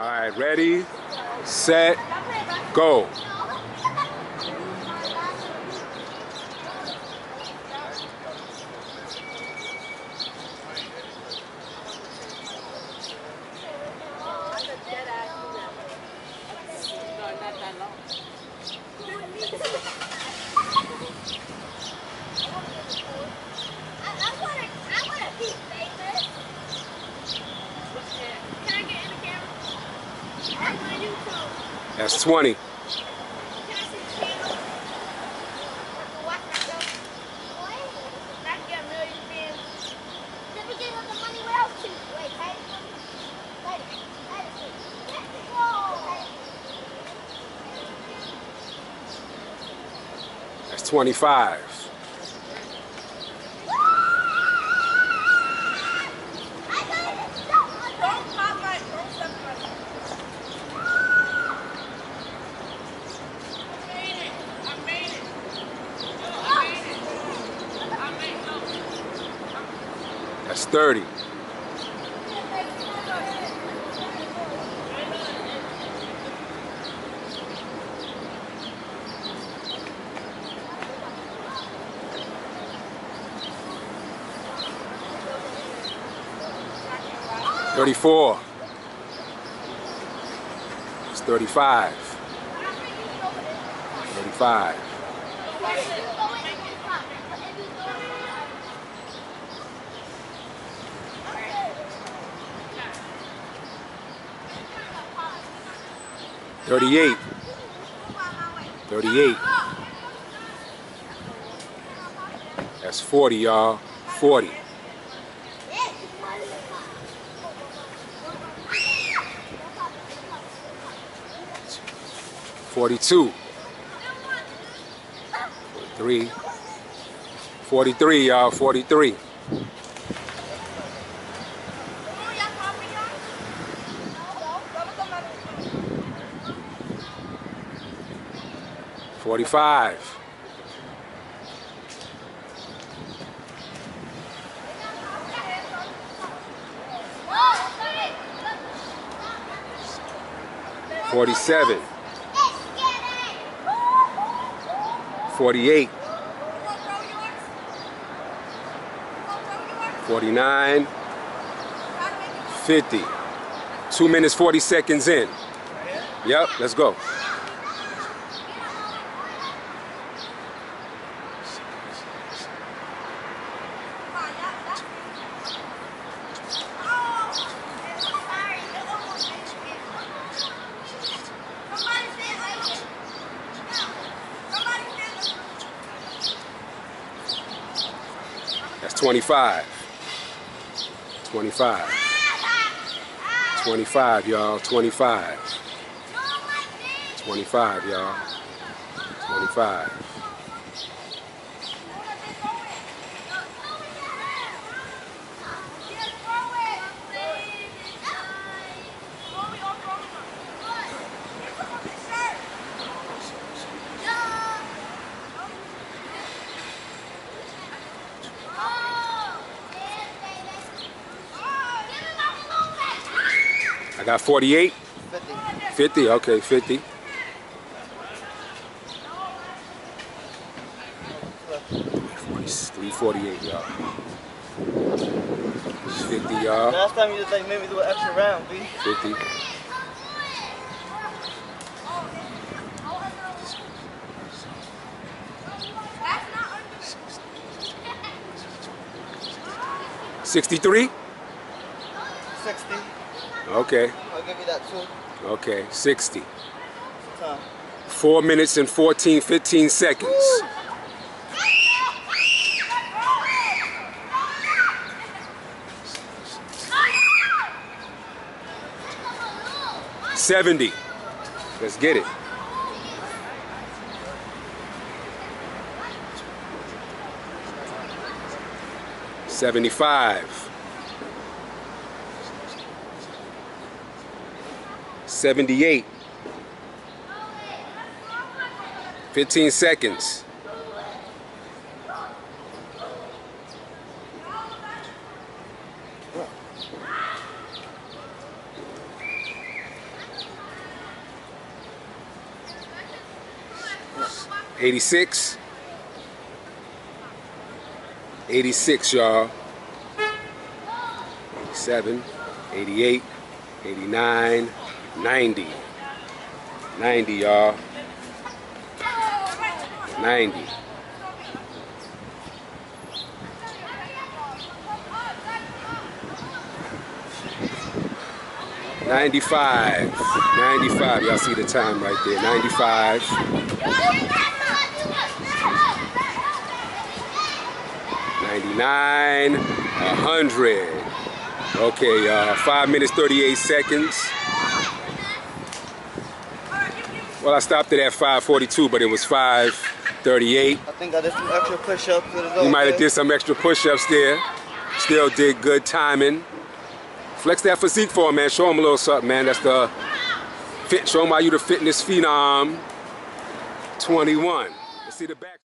All right, ready, set, go. That's 20. That's 25. That's 30. Thirty-four. It's thirty-five. Thirty-five. Thirty-eight. Thirty-eight. That's forty, y'all. Forty. Forty-two. Three. Forty-three, y'all. Forty-three. Forty-five. Forty-seven. Forty-eight. Forty-nine. Fifty. Two minutes, forty seconds in. Yep, let's go. 25. 25. 25, y'all. 25. 25, y'all. 25. I got 48. 50. 50, okay, 50. 348, y'all. 50, y'all. Last time you just like made me do an extra round, B. 50. Sixty-three. 60. Okay. I'll give you that too. Okay. Sixty. Time. Four minutes and 14, 15 seconds. Seventy. Let's get it. Seventy-five. 78. 15 seconds. Eighty-six. Eighty-six, y'all. Eighty-seven, eighty-eight, eighty-nine. 90. 90, y'all. 90. Ninety-five. Ninety-five. Y'all see the time right there. Ninety-five. Ninety-nine. A hundred. Okay, y'all. Five minutes, thirty-eight seconds. Well, I stopped it at 5:42, but it was 5:38. I think I did some extra push-ups. You might have did some extra push-ups there. Still did good timing. Flex that physique for him, man. Show him a little something, man. That's the fit. Show him how you the fitness phenom. 21. Let's see the back.